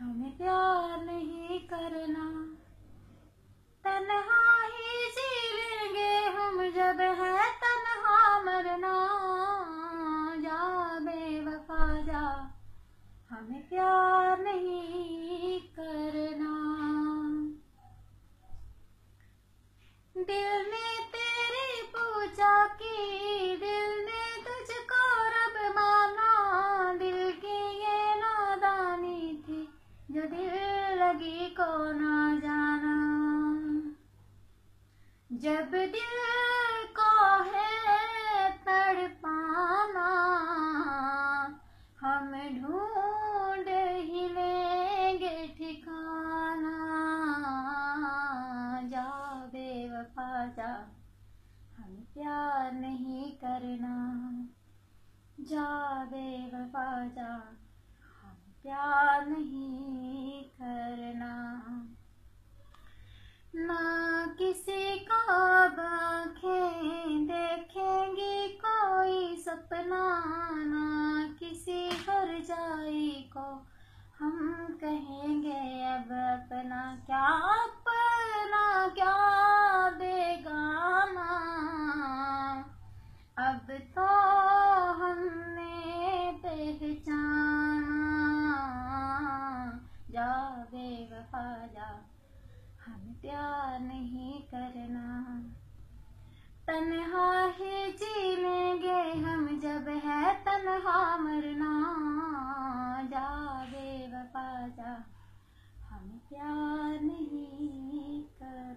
हमें प्यार नहीं करना। तन्हा ही जी लेंगे हम जब है तन्हा मरना। जा बेवफा जा, हमें प्यार नहीं करना। दिल ने लगी को ना जाना? जब दिल को है तड़पाना हम ढूंढ ही लेंगे ठिकाना। जा बेवफा जा, हम प्यार नहीं करना। जा बेवफा जा, हम प्यार नहीं किसी को आँखें देखेंगी, कोई सपना ना किसी हर जाई को। हम कहेंगे अब अपना क्या अपना क्या बेगाना। अब तो हमने पहचाना, जा बेवफा जा हम प्यार नहीं करना। तन्हा ही जी लेंगे हम जब है तनहा मरना। जा बेवफा जा, हम प्यार नहीं करना